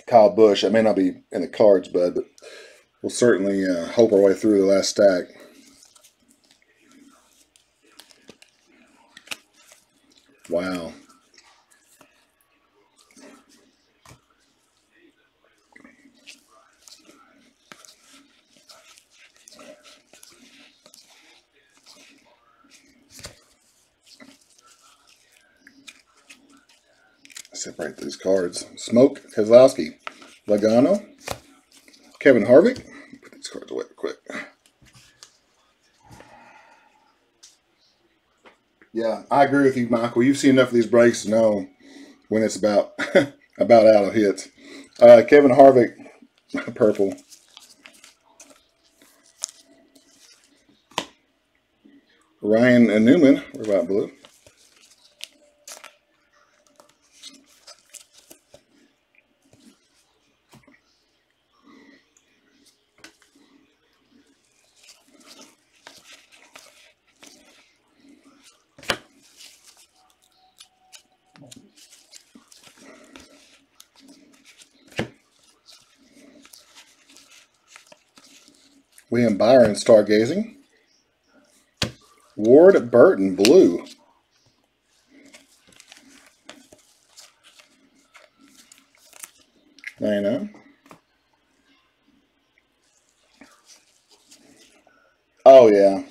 Kyle Busch. That may not be in the cards, bud, but we'll certainly uh, hope our way through the last stack. Wow. Separate these cards. Smoke Keselowski, Logano, Kevin Harvick. Put these cards away quick. Yeah, I agree with you, Michael. You've seen enough of these breaks to know when it's about about out of hits. Uh, Kevin Harvick, purple. Ryan Newman, what about blue? William Byron, Stargazing. Ward Burton, Blue. Know. Oh, yeah.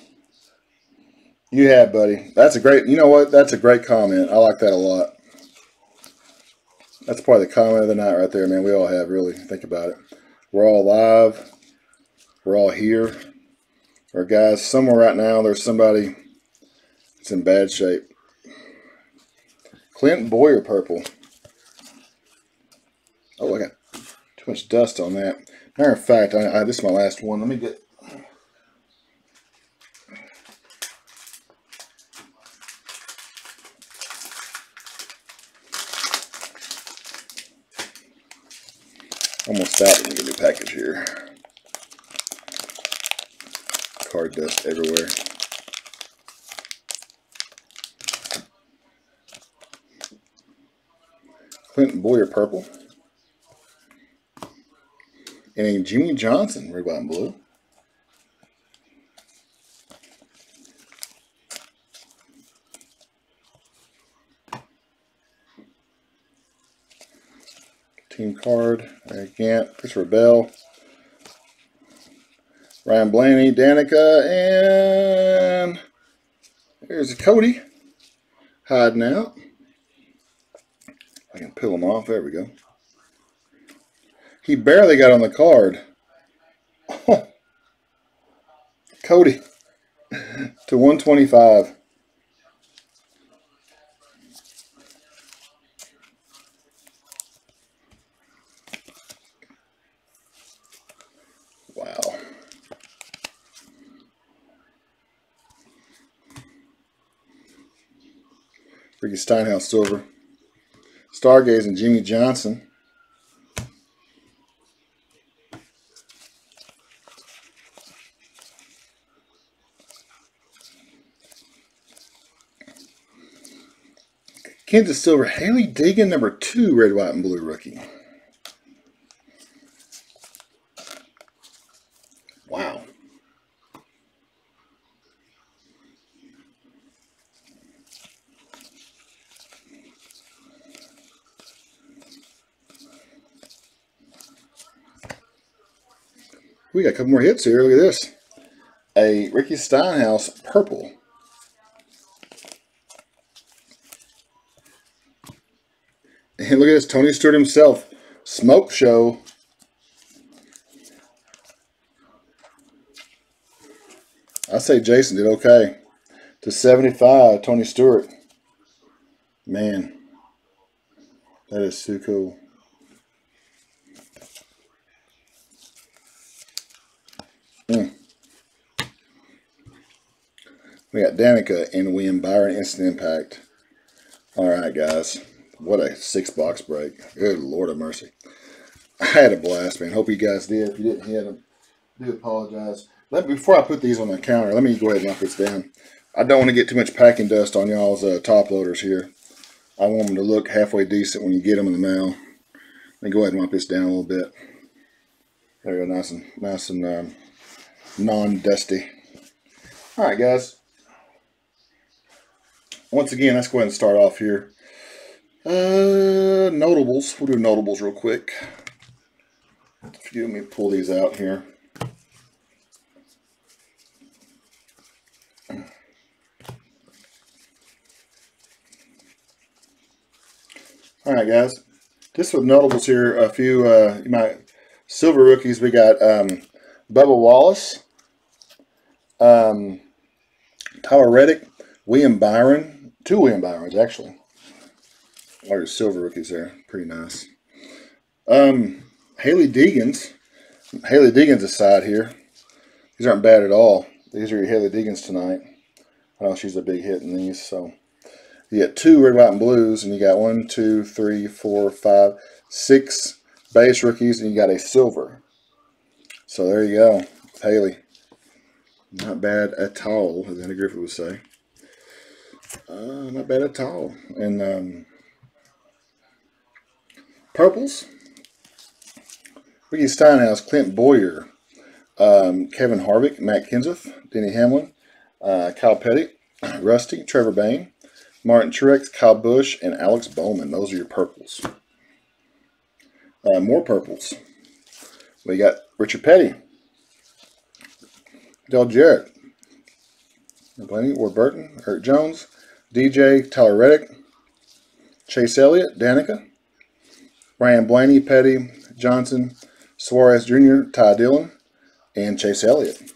You have, buddy. That's a great, you know what? That's a great comment. I like that a lot. That's probably the comment of the night right there, man. We all have, really. Think about it. We're all live. We're all here. Or guys, somewhere right now, there's somebody that's in bad shape. Clint Bowyer purple. Oh, I got too much dust on that. Matter of fact, I, I, this is my last one. Let me get Almost out. of the new package here. Card dust everywhere. Clinton Bowyer purple. And a Jimmie Johnson red, white, and blue. Team card. Gant, Christopher Bell, Ryan Blaney, Danica, and there's Cody hiding out. I can peel him off. There we go. He barely got on the card. Cody to 125. Wow. Ricky Stenhouse silver. Stargazing Jimmie Johnson. Kansas Silver, Hailie Deegan, number two, red, white, and blue rookie. Wow. We got a couple more hits here. Look at this. A Ricky Stenhouse purple. And look at this, Tony Stewart himself. Smoke show. I say Jason did okay. To 75, Tony Stewart. Man. That is too cool. Mm. We got Danica and William Byron Instant Impact. All right, guys. What a six box break. Good Lord of mercy. I had a blast, man. Hope you guys did. If you didn't hit them, do apologize. Let before I put these on the counter, let me go ahead and knock this down. I don't want to get too much packing dust on y'all's uh, top loaders here. I want them to look halfway decent when you get them in the mail. Let me go ahead and wipe this down a little bit. There we go, nice and nice and um, non-dusty. All right, guys. Once again, let's go ahead and start off here. Uh, notables. We'll do notables real quick. If you let me pull these out here. All right, guys. Just with notables here, a few uh, you might silver rookies. We got um, Bubba Wallace, um, Tyler Reddick, William Byron, two William Byrons actually. Or silver rookies there, pretty nice. Um, Hailie Deegan's, Hailie Deegan's aside here. These aren't bad at all. These are your Hailie Deegan's tonight. I know she's a big hit in these, so you got two red, white, and blues, and you got one, two, three, four, five, six base rookies, and you got a silver. So there you go, Hailie. Not bad at all, as Andy Griffith would say. Uh, not bad at all. And um, purples. Ricky Stenhouse, Clint Bowyer, um, Kevin Harvick, Matt Kenseth, Denny Hamlin, uh, Kyle Petty, Rusty, Trevor Bayne, Martin Truex, Kyle Busch, and Alex Bowman. Those are your purples. Uh, more purples. We got Richard Petty, Dale Jarrett, Blaney, Ward Burton, Erik Jones, DJ, Tyler Reddick, Chase Elliott, Danica, Ryan Blaney, Petty, Johnson, Suarez Jr., Ty Dillon, and Chase Elliott.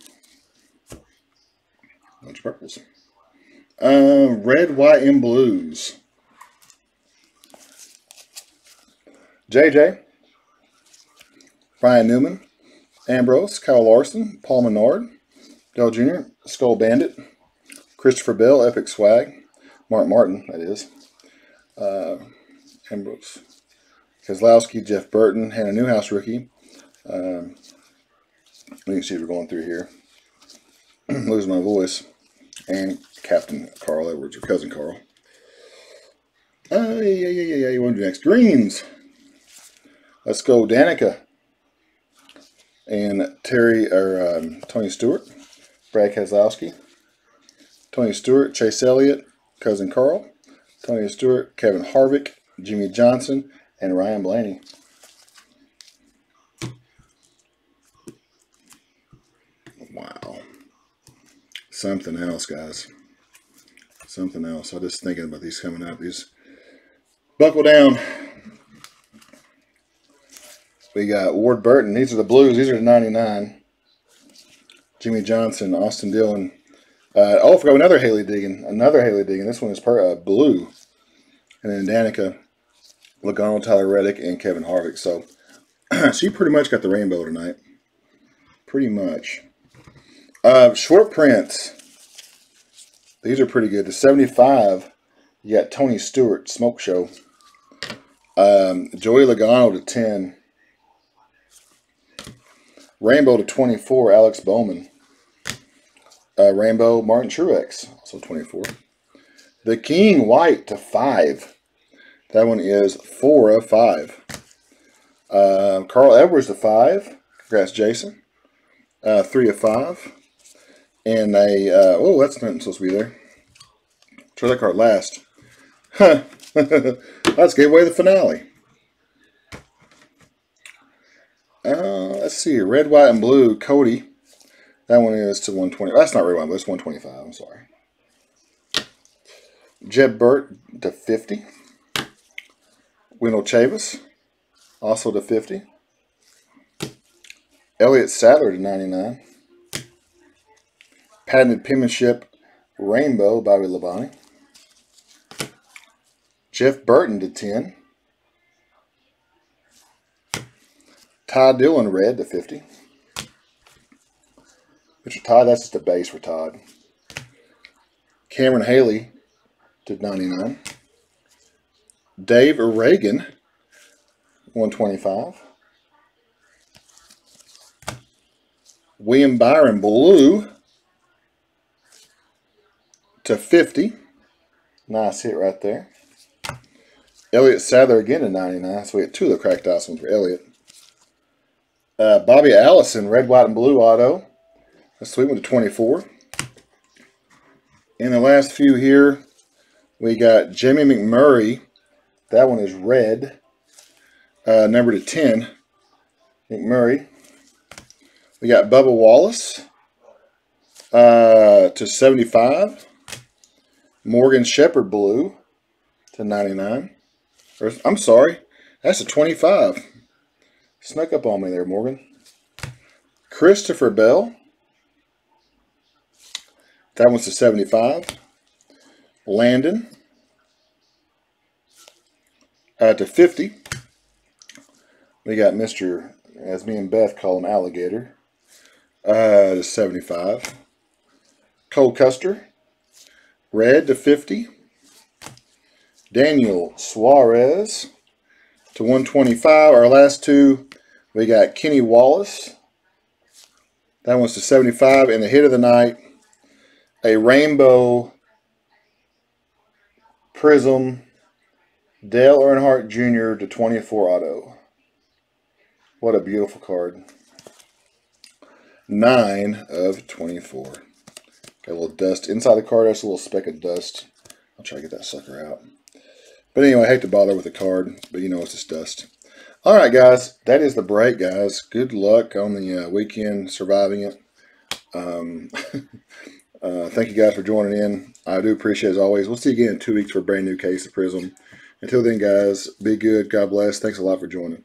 Bunch of purples. Uh, red, white, and blues. JJ, Brian Newman, Ambrose, Kyle Larson, Paul Menard, Dale Jr., Skull Bandit, Christopher Bell, Epic Swag, Mark Martin, that is, uh, Brooks, Keselowski, Jeff Burton, Hannah Newhouse rookie. Um, you can see we're going through here. Lose my voice. And Captain Carl Edwards, or Cousin Carl. Uh, yeah, yeah, yeah, yeah. You want to do next? Greens. Let's go Danica. And Terry, or um, Tony Stewart. Brad Keselowski. Tony Stewart, Chase Elliott, Cousin Carl. Tony Stewart, Kevin Harvick, Jimmie Johnson, and Ryan Blaney. Wow. Something else, guys. Something else. I'm just thinking about these coming up. These buckle down. We got Ward Burton. These are the blues. These are the 99. Jimmie Johnson, Austin Dillon. Uh, oh, I forgot another Hailie Deegan. Another Hailie Deegan. This one is per, uh, blue. And then Danica, Logano, Tyler Reddick, and Kevin Harvick. So she pretty much got the rainbow tonight. Pretty much. Uh, short prints. These are pretty good. The 75 You got Tony Stewart, Smoke Show. Um, Joey Logano to 10. Rainbow to 24, Alex Bowman. Uh, Rainbow, Martin Truex, also 24. The King White to 5. That one is 4 of 5. Uh, Carl Edwards to 5. Congrats, Jason. Uh, 3 of 5. And a, uh, oh, that's not supposed to be there. Try that card last. Huh. Let's give away the finale. Uh, let's see. Red, white, and blue. Cody. That one is to 120. That's not red, white, but it's 125. I'm sorry. Jeb Burt to 50. Wendell Chavous. Also to 50. Elliott Sadler to 99. Patented penmanship Rainbow, Bobby Labonte. Jeff Burton to 10. Ty Dillon red to 50. Mr. Todd, that's just a base for Todd. Cameron Hayley to 99. Dave Ragan, 125. William Byron blue to 50. Nice hit right there. Elliott Sadler again to 99. So we had two of the cracked ice ones for Elliott. Uh, Bobby Allison, red, white, and blue auto. A sweet one to 24. In the last few here, we got Jimmy McMurray. That one is red. Uh, number to 10. McMurray. We got Bubba Wallace uh, to 75. Morgan Shepherd Blue to 99. Or, I'm sorry, that's a 25. Snuck up on me there, Morgan. Christopher Bell. That one's to 75. Landon. Uh, to 50. We got Mr. As me and Beth call him Alligator. Uh, to 75. Cole Custer. Red to 50. Daniel Suarez to 125. Our last two, we got Kenny Wallace. That one's to 75. And the hit of the night, a rainbow prizm Dale Earnhardt Jr. to 24 auto. What a beautiful card. 9 of 24. Got a little dust inside the card. That's a little speck of dust. I'll try to get that sucker out. But anyway, I hate to bother with the card, but you know it's just dust. All right, guys, that is the break, guys. Good luck on the uh, weekend surviving it. Um, uh, thank you guys for joining in. I do appreciate as always. We'll see you again in two weeks for a brand new case of Prizm. Until then, guys, be good. God bless. Thanks a lot for joining.